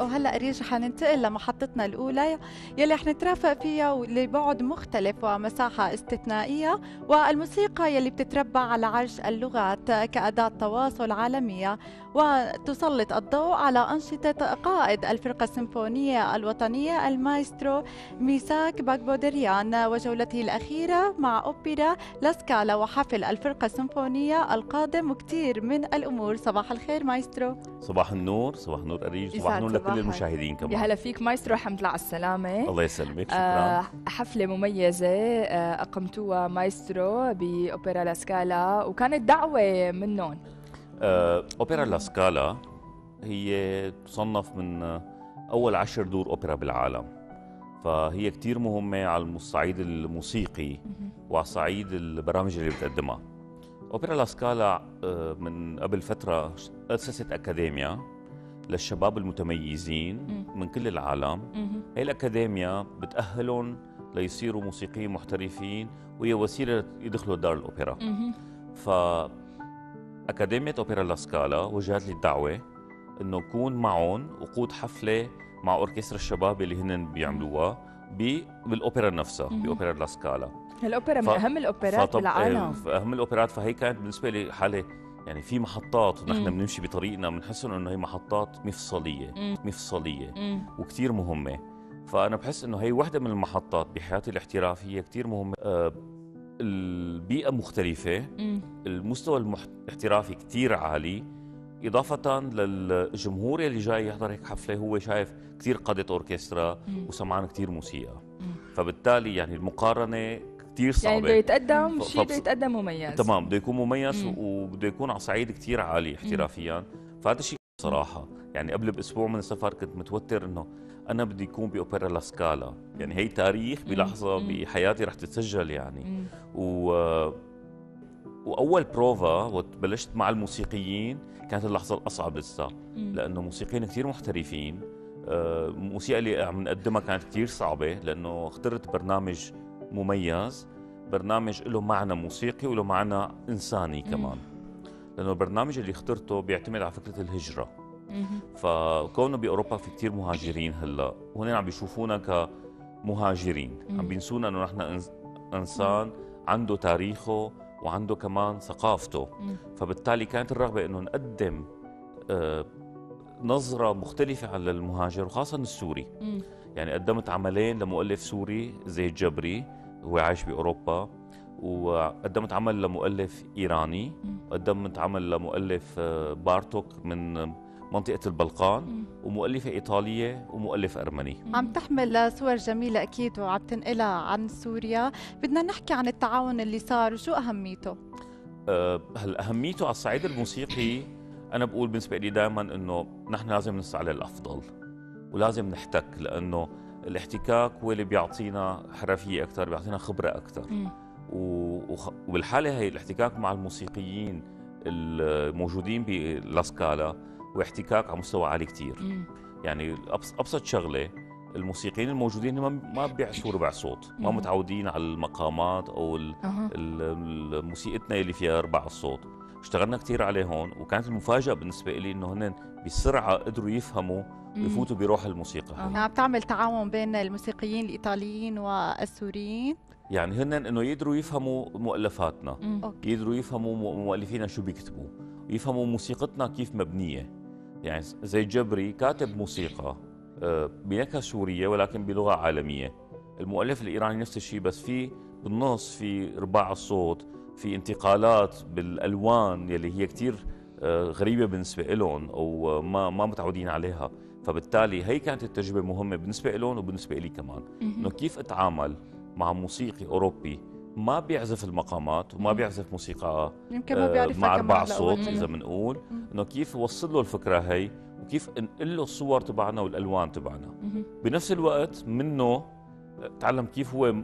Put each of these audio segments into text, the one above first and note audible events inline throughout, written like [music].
وهلا اريج حننتقل لمحطتنا الأولى يلي حنترافق فيها لبعد مختلف ومساحة استثنائية والموسيقى يلي بتتربع على عرش اللغات كأداة تواصل عالمية وتسلط الضوء على أنشطة قائد الفرقة السيمفونية الوطنية المايسترو ميساك باغابودريان وجولته الأخيرة مع أوبرا لاسكالا وحفل الفرقة السيمفونية القادم وكثير من الأمور. صباح الخير مايسترو. صباح النور صباح النور أريج صباح النور لكل المشاهدين كمان. يا هلا فيك مايسترو الحمد لله على السلامة. الله يسلمك شكرا. آه حفلة مميزة آه أقمتوها مايسترو بأوبرا لاسكالا وكانت دعوة منهم آه أوبرا لاسكالا هي تصنف من أول عشر دور أوبرا بالعالم. فهي كتير مهمة على الصعيد الموسيقي وعلى صعيد البرامج اللي بتقدمها. أوبرا لاسكالا آه، من قبل فترة أسست أكاديميا. للشباب المتميزين من كل العالم. هي الاكاديميا بتأهلهم ليصيروا موسيقيين محترفين وهي وسيلة يدخلوا دار الأوبرا. ف أكاديمية أوبرا لاسكالا وجهت لي الدعوة إنه اكون معهم وقود حفلة مع أوركسترا الشباب اللي هن بيعملوها بالأوبرا نفسها بأوبرا لاسكالا الأوبرا من أهم الأوبرات بالعالم. أهم الأوبرات. فهي كانت بالنسبة لي حالة يعني في محطات ونحن بنمشي بطريقنا بنحس إنه هي محطات مفصلية مم. مفصلية وكثير مهمة. فأنا بحس إنه هي وحدة من المحطات بحياتي الاحترافية كثير مهمة. أه البيئة مختلفة. مم. المستوى الاحترافي كثير عالي. إضافة للجمهور اللي جاي يحضر هيك حفلة هو شايف كثير قادة أوركسترا وسمعان كثير موسيقى. فبالتالي يعني المقارنة كثير صعبة. يعني بده يتقدم شيء بده يتقدم مميز. تمام بده يكون مميز وبده يكون على صعيد كثير عالي احترافيا. فهذا الشيء صراحة. يعني قبل بأسبوع من السفر كنت متوتر إنه أنا بدي يكون بأوبرا لاسكالا يعني هي تاريخ بلحظة بحياتي رح تتسجل يعني. و وأول بروفا وقت بلشت مع الموسيقيين كانت اللحظة الأصعب لسه لأنه موسيقيين كثير محترفين. الموسيقى آه، اللي عم نقدمها كانت كثير صعبة لأنه اخترت برنامج مميز. برنامج له معنى موسيقي وله معنى إنساني كمان. لأنه البرنامج اللي اخترته بيعتمد على فكرة الهجرة. فكونه بأوروبا في كتير مهاجرين هلأ وهن عم بيشوفونا كمهاجرين. عم بينسونا إنه نحن إنسان عنده تاريخه وعنده كمان ثقافته. فبالتالي كانت الرغبة إنه نقدم آه، نظرة مختلفة على المهاجر وخاصة السوري. يعني قدمت عملين لمؤلف سوري زيد جبري هو عايش بأوروبا وقدمت عمل لمؤلف إيراني وقدمت عمل لمؤلف آه، بارتوك من منطقة البلقان ومؤلفة إيطالية ومؤلف أرمني. عم تحمل صور جميلة أكيد وعم تنقلها عن سوريا. بدنا نحكي عن التعاون اللي صار وشو أهميته؟ أه هلا أهميته على الصعيد الموسيقي؟ أنا بقول بالنسبة لي دائما إنه نحن لازم نسعى للأفضل ولازم نحتك لأنه الاحتكاك هو اللي بيعطينا حرفية أكثر بيعطينا خبرة أكثر وبالحالة هي الاحتكاك مع الموسيقيين الموجودين بلاسكالا واحتكاك على مستوى عالي كثير يعني أبسط شغلة الموسيقيين الموجودين ما بيعزفوا ربع صوت ما متعودين على المقامات أو موسيقتنا اللي فيها ربع الصوت اشتغلنا كثير عليه هون وكانت المفاجأة بالنسبة لي إنه هن بسرعة قدروا يفهموا ويفوتوا بروح الموسيقى عم نعم بتعمل تعاون بين الموسيقيين الإيطاليين والسوريين. يعني هن إنه يقدروا يفهموا مؤلفاتنا يقدروا يفهموا مؤلفينا شو بيكتبوا يفهموا موسيقتنا كيف مبنية. يعني زي جبري كاتب موسيقى آه، بنكهه سورية ولكن بلغة عالمية. المؤلف الإيراني نفس الشيء بس في بالنص في رباع الصوت في انتقالات بالألوان يلي هي كثير آه، غريبة بالنسبة لهم أو ما ما متعودين عليها. فبالتالي هي كانت التجربة مهمة بالنسبة لهم وبالنسبة لي كمان. إنه كيف أتعامل مع موسيقي أوروبي ما بيعزف المقامات وما بيعزف موسيقى يمكن ما بيعرف مع أربع صوت إذا بنقول. إنه كيف اوصل له الفكرة هي وكيف انقل له الصور تبعنا والألوان تبعنا. بنفس الوقت منه تعلم كيف هو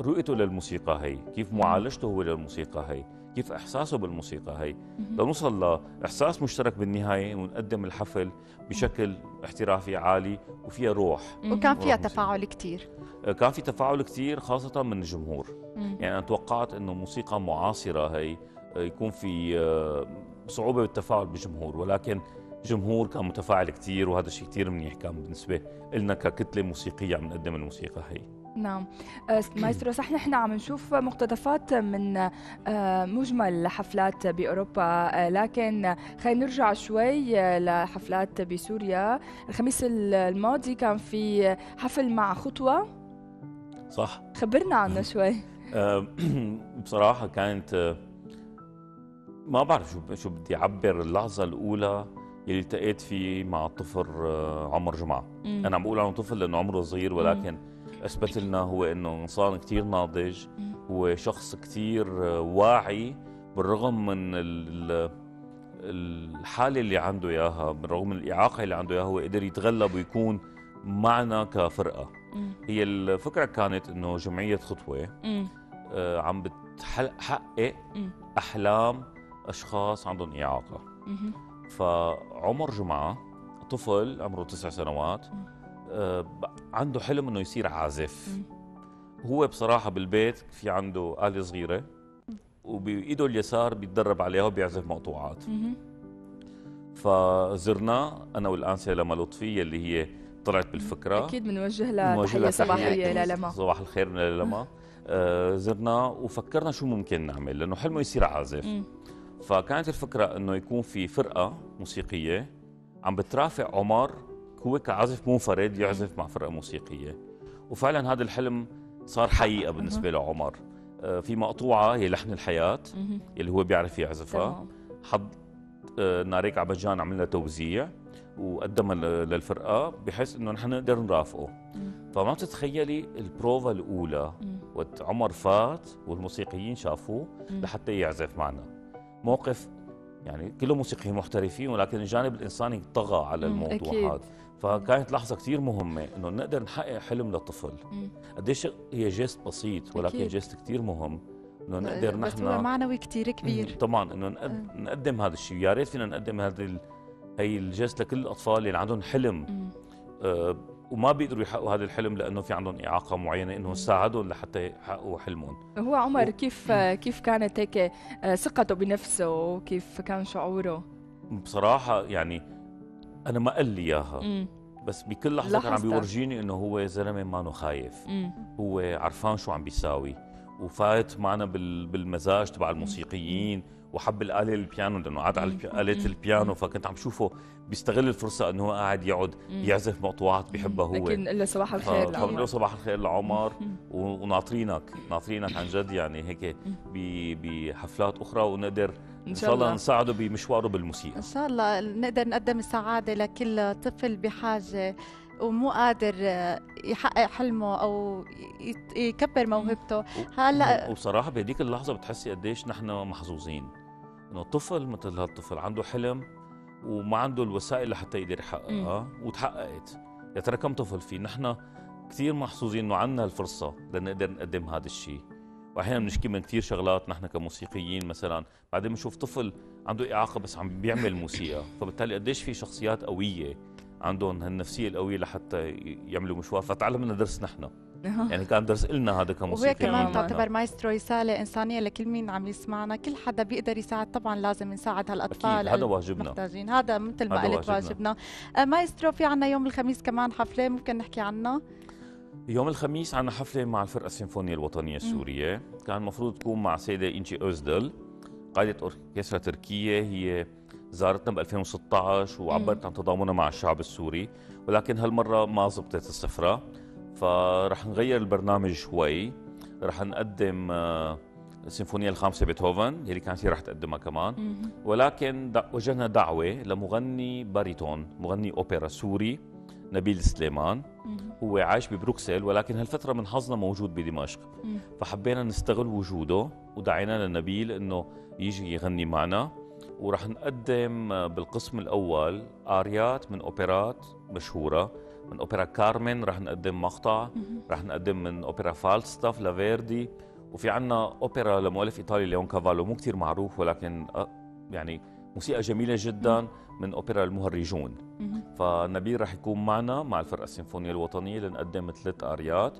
رؤيته للموسيقى هي كيف معالجته هو للموسيقى هي. كيف إحساسه بالموسيقى هي لنوصل لاحساس مشترك بالنهاية ونقدم الحفل بشكل احترافي عالي وفيها روح. وكان فيها تفاعل كثير آه، كان في تفاعل كثير خاصة من الجمهور. يعني أنا توقعت إنه موسيقى معاصرة هي آه، يكون في آه، صعوبة بالتفاعل بالجمهور ولكن جمهور كان متفاعل كثير وهذا الشيء كثير منيح كان بالنسبة لنا ككتلة موسيقية عم نقدم الموسيقى هي نعم. آه، مايسترو صح نحن عم نشوف مقتطفات من آه، مجمل حفلات بأوروبا. آه، لكن خلينا نرجع شوي لحفلات بسوريا. الخميس الماضي كان في حفل مع خطوة. صح. خبرنا عنه [laughs] شوي. [clears throat] بصراحة كانت ما بعرف شو شو بدي أعبر. اللحظة الأولى اللي التقيت فيه مع الطفل عمر جمعة. مم. أنا عم بقول عنه طفل لأنه عمره صغير ولكن. أثبت لنا هو إنه إنسان كثير ناضج هو شخص كثير واعي بالرغم من الحالة اللي عنده إياها بالرغم من الإعاقة اللي عنده إياها هو قدر يتغلب ويكون معنا كفرقة. هي الفكرة كانت إنه جمعية خطوة آه عم بتحقق أحلام أشخاص عندهم إعاقة. فعمر جمعة طفل عمره تسع سنوات آه، عنده حلم إنه يصير عازف. هو بصراحة بالبيت في عنده آلة صغيرة وبإيده اليسار بيتدرب عليها وبيعزف مقطوعات فزرناه أنا والانسه لما لطفي اللي هي طلعت بالفكرة. أكيد بنوجه لها تحية صباحية للما صباح الخير للما آه زرناه وفكرنا شو ممكن نعمل لأنه حلمه يصير عازف. فكانت الفكرة إنه يكون في فرقة موسيقية عم بترافق عمر هو كعازف منفرد يعزف مع فرقة موسيقية. وفعلا هذا الحلم صار حقيقة بالنسبة لعمر. آه، في مقطوعة هي لحن الحياة اللي هو بيعرف يعزفها. حط آه، ناريك عبجان عملنا توزيع وقدمها للفرقة بحيث إنه نحن نقدر نرافقه. فما بتتخيلي البروفا الأولى وقت عمر فات والموسيقيين شافوه لحتى يعزف معنا. موقف يعني كله موسيقيين محترفين ولكن الجانب الإنساني طغى على الموضوع هذا. فكانت لحظة كثير مهمة إنه نقدر نحقق حلم لطفل قديش هي geste بسيط ولكن أكيد. geste كثير مهم إنه نقدر نحن معنوي كثير كبير. طبعا إنه نقدم هذا الشيء. يا ريت فينا نقدم هذه هي ال geste لكل الأطفال اللي عندهم حلم. آه وما بيقدروا يحققوا هذا الحلم لأنه في عندهم إعاقة معينة إنه نساعدهم لحتى يحققوا حلمهم. هو عمر و... كيف كيف كانت هيك آه، ثقته بنفسه وكيف كان شعوره؟ بصراحة يعني أنا ما قال لي إياها بس بكل لحظة كان عم بيورجيني إنه هو زلمة ما خايف. مم. هو عرفان شو عم بيساوي وفات معنا بالمزاج تبع الموسيقيين. وحب الآلة البيانو لأنه قعد على آلة البيانو فكنت عم شوفه بيستغل الفرصة إنه هو قاعد يقعد يعزف مقطوعات بحبها هو. لكن له صباح الخير لعمر. صباح الخير لعمر. وناطرينك ناطرينك عن جد يعني هيك بحفلات أخرى ونقدر إن شاء الله نساعده بمشواره بالموسيقى. إن شاء الله نقدر نقدم السعادة لكل طفل بحاجة ومو قادر يحقق حلمه أو يكبر موهبته. هلا وبصراحه بهديك اللحظة بتحسي قديش نحن محظوظين. انه طفل مثل هالطفل عنده حلم وما عنده الوسائل لحتى يقدر يحققها وتحققت. يا ترى كم طفل في نحن كثير محظوظين إنه عندنا الفرصة لنقدر نقدم هذا الشيء واحيانا بنشكي من كثير شغلات نحن كموسيقيين مثلا. بعدين بنشوف طفل عنده إعاقة بس عم بيعمل موسيقى. [laughs] فبالتالي قديش في شخصيات قوية عندهم هالنفسية القوية لحتى يعملوا مشوار. فتعلمنا درس نحن. يعني كان درس لنا هذا كموسيقى وهي كمان تعتبر مايسترو رسالة إنسانية لكل مين عم يسمعنا. كل حدا بيقدر يساعد طبعا لازم نساعد هالأطفال هذا واجبنا. المحتاجين. هذا مثل ما قلت واجبنا. آه، مايسترو في عنا يوم الخميس كمان حفلة ممكن نحكي عنها؟ يوم الخميس عنا حفلة مع الفرقة السيمفونية الوطنية السورية. كان المفروض تكون مع سيدة إنجي أوزدل قائدة أوركسترا تركية. هي زارتنا ب 2016 وعبرت عن تضامنها مع الشعب السوري ولكن هالمرة ما زبطت السفرة. فرح نغير البرنامج شوي. رح نقدم السيمفونية آه، الخامسة بيتهوفن اللي كانت هي رح تقدمها كمان. ولكن وجهنا دعوة لمغني باريتون مغني أوبرا سوري نبيل سليمان. هو عايش ببروكسل ولكن هالفترة من حظنا موجود بدمشق. فحبينا نستغل وجوده ودعينا لنبيل إنه يجي يغني معنا. ورح نقدم بالقسم الأول آريات من أوبرات مشهورة. من أوبرا كارمن رح نقدم مقطع رح نقدم من أوبرا فالستاف لفيردي وفي عنا أوبرا لمؤلف إيطالي ليونكافالو مو كثير معروف ولكن يعني موسيقى جميلة جدا من أوبرا المهرجون. فنبيل رح يكون معنا مع الفرقة السيمفونية الوطنية لنقدم ثلاث آريات.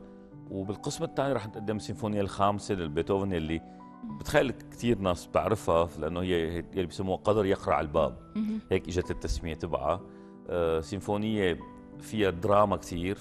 وبالقسم الثاني رح نقدم السيمفونيه الخامسة لبيتهوفن اللي بتخيل كثير ناس بتعرفها لأنه هي اللي بسموها قدر يقرع الباب. هيك إجت التسمية تبعها. آه، سيمفونية فيها دراما كثير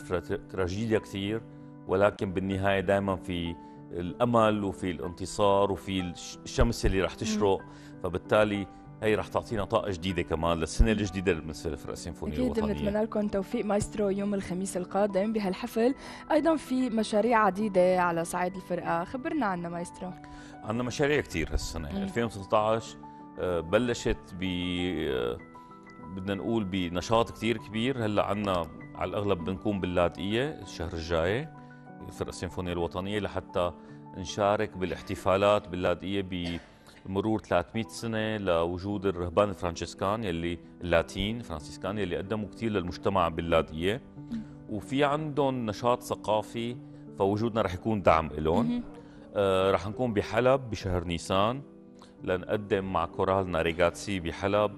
تراجيديا كثير ولكن بالنهاية دائما في الأمل وفي الانتصار وفي الشمس اللي رح تشرق. فبالتالي هي رح تعطينا طاقة جديدة كمان للسنة الجديدة بالنسبة للفرق السيمفونية أكيد الوطنية. أكيد بنتمنى لكم توفيق مايسترو يوم الخميس القادم بهالحفل. أيضا في مشاريع عديدة على صعيد الفرقة. خبرنا عنها مايسترو. عندنا مشاريع كثير هالسنة. مم. 2013 آه، بلشت ب آه، بدنا نقول بنشاط كثير كبير. هلأ عندنا على الأغلب بنكون باللاذقية الشهر الجاي الفرقه السيمفونيه الوطنية لحتى نشارك بالاحتفالات باللاذقية بمرور 300 سنة لوجود الرهبان الفرانشيسكان يلي اللاتين فرانسيسكان يلي قدموا كثير للمجتمع باللاذقية. وفي عندهم نشاط ثقافي فوجودنا رح يكون دعم لهم آه رح نكون بحلب بشهر نيسان لنقدم مع كورال ناريغاتسي بحلب.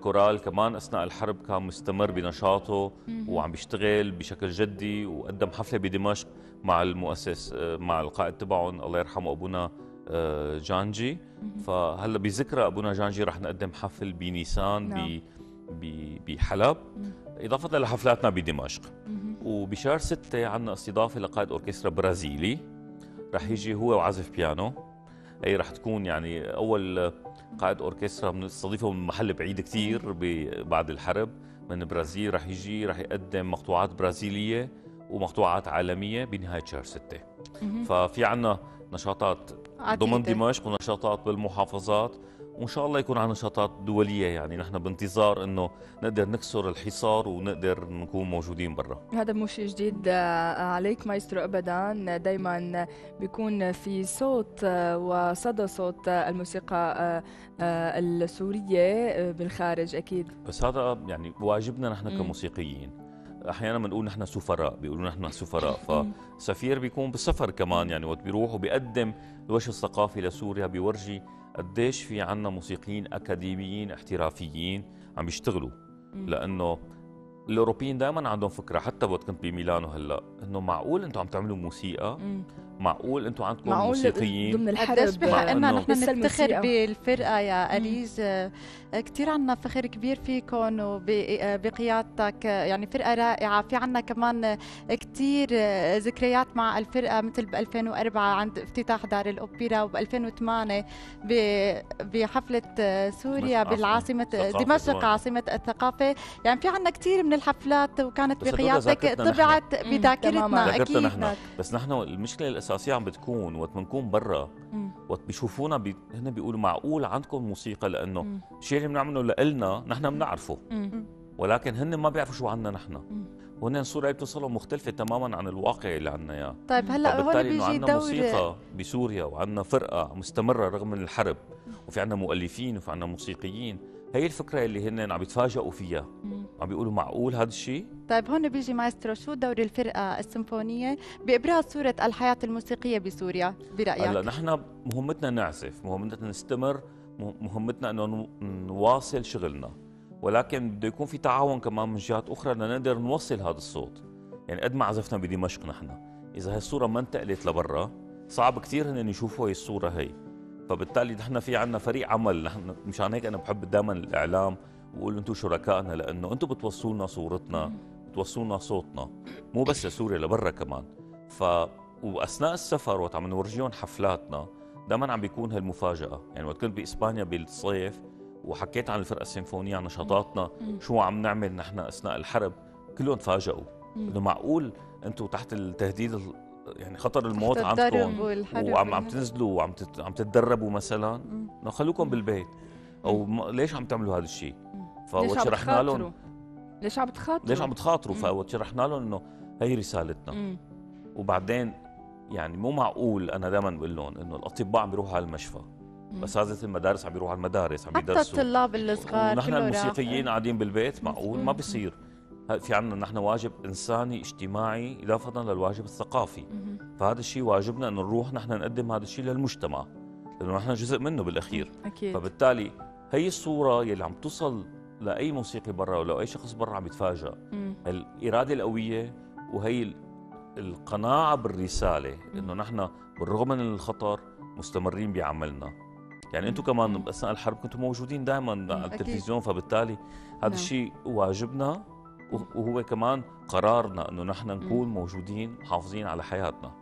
كورال كمان أثناء الحرب كان مستمر بنشاطه وعم بيشتغل بشكل جدي وقدم حفلة بدمشق مع المؤسس آه، مع القائد تبعهم الله يرحمه أبونا آه، جانجي. فهلأ بذكرى أبونا جانجي رح نقدم حفل بنيسان نعم. بحلب. إضافة لحفلاتنا بدمشق. وبشهر ستة عندنا استضافة لقائد أوركسترا برازيلي. رح يجي هو وعازف بيانو. هي رح تكون يعني أول قائد أوركسترا بنستضيفه من محل بعيد كثير بعد الحرب من البرازيل رح يجي رح يقدم مقطوعات برازيلية ومقطوعات عالمية بنهاية شهر ستة. ففي عنا نشاطات ضمن دمشق ونشاطات بالمحافظات. وإن شاء الله يكون عندنا نشاطات دولية يعني. نحن بانتظار إنه نقدر نكسر الحصار ونقدر نكون موجودين برا. هذا مو شيء جديد آه، عليك مايسترو ابدا. دائما بيكون في صوت آه، وصدى صوت الموسيقى آه، السورية بالخارج أكيد. بس هذا يعني واجبنا نحن كموسيقيين. أحيانا بنقول نحن سفراء بيقولوا نحن سفراء. فسفير بيكون بالسفر كمان يعني وقت بيروح وبيقدم الوجه الثقافي لسوريا بيورجي قديش في عنا موسيقيين أكاديميين احترافيين عم يشتغلوا لأنه الأوروبيين دائما عندهم فكرة حتى وقت كنت بميلانو هلأ إنه معقول أنتم عم تعملوا موسيقى؟ معقول أنتم عندكم معقول موسيقيين؟ ضمن الحرب بحقنا نحن نفتخر بالفرقة يا اليز كثير عنا فخر كبير فيكم وبقيادتك يعني فرقة رائعة. في عنا كمان كثير ذكريات مع الفرقة مثل ب 2004 عند افتتاح دار الأوبرا وب 2008 بحفلة سوريا بالعاصمة دمشق عاصمة الثقافة. يعني في عنا كثير من الحفلات وكانت بقيادتك طبعت بذاكرتنا أكيد. بس نحن المشكلة الأساسية عم بتكون وقت بنكون برا وقت بيشوفونا بي... هن بيقولوا معقول عندكم موسيقى لأنه الشيء اللي بنعمله لنا نحن بنعرفه. ولكن هن ما بيعرفوا شو عنا نحن. وهن الصورة اللي بتوصلهم مختلفة تماما عن الواقع اللي عنا إياه. طيب هلأ هون بيجي عندنا موسيقى بسوريا وعندنا فرقة مستمرة رغم الحرب. وفي عندنا مؤلفين وفي عندنا موسيقيين. هي الفكرة اللي هن عم يتفاجئوا فيها. عم بيقولوا معقول هذا الشيء؟ طيب هون بيجي مايسترو شو دور الفرقة السيمفونية بإبراز صورة الحياة الموسيقية بسوريا؟ برأيك؟ هلأ نحن مهمتنا نعزف مهمتنا نستمر مهمتنا إنه نواصل شغلنا. ولكن بده يكون في تعاون كمان من جهات أخرى لنقدر نوصل هذا الصوت. يعني قد ما عزفنا بدمشق نحن. إذا هالصورة الصورة ما انتقلت لبرا صعب كثير هن يشوفوا هي الصورة هي. فبالتالي نحن في عندنا فريق عمل. نحن مشان هيك أنا بحب دائما الإعلام وأقول أنتم شركائنا لأنه أنتم بتوصلوا لنا صورتنا بتوصلوا لنا صوتنا مو بس لسوريا لبرا كمان. ف وأثناء السفر وقت عم نورجيهم حفلاتنا دائما عم بيكون هالمفاجأة. يعني وقت كنت بإسبانيا بالصيف وحكيت عن الفرقة السيمفونية عن نشاطاتنا شو عم نعمل نحن أثناء الحرب كلهم تفاجئوا إنه معقول أنتم تحت التهديد يعني خطر الموت عندكم وعم عم تنزلوا وعم عم تتدربوا مثلا. خلوكم بالبيت. أو ليش عم تعملوا هذا الشيء؟ فوقت شرحنا لهم ليش عم بتخاطروا ليش عم بتخاطروا فوقت شرحنا لهم إنه هي رسالتنا. مم. وبعدين يعني مو معقول أنا دائما بقول لهم إنه الأطباء عم بيروحوا على المشفى. اساتذه المدارس عم بيروحوا على المدارس عم يدرسوا. حتى الطلاب الصغار ونحن الموسيقيين قاعدين بالبيت معقول؟ ما بيصير في عندنا نحن واجب إنساني اجتماعي اضافه للواجب الثقافي. فهذا الشيء واجبنا إنه نروح نحن نقدم هذا الشيء للمجتمع لأنه نحن جزء منه بالأخير. أكيد. فبالتالي هي الصورة يلي عم توصل لأي موسيقي برا ولا أي شخص برا عم يتفاجئ الإرادة القوية وهي القناعة بالرسالة إنه نحن بالرغم من الخطر مستمرين بعملنا. يعني أنتم كمان أثناء الحرب كنتوا موجودين دائما على التلفزيون فبالتالي هذا نعم. الشيء واجبنا. وهو كمان قرارنا إنه نحن نكون موجودين محافظين على حياتنا.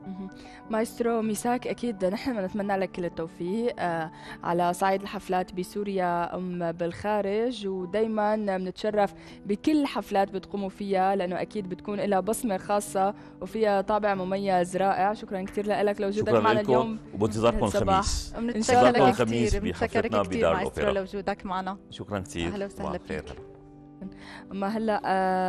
مايسترو ميساك أكيد نحن بنتمنى لك كل التوفيق آه، على صعيد الحفلات بسوريا أم بالخارج ودائما بنتشرف بكل الحفلات بتقوموا فيها لأنه أكيد بتكون لها بصمة خاصة وفيها طابع مميز رائع. شكرا كثير لك لوجودك معنا اليوم. وبانتظاركم الخميس. بنتشكرك كثير بنتشكرك كثير مايسترو لوجودك معنا. شكرا كثير أهلا وسهلا فيك. أما هلأ آه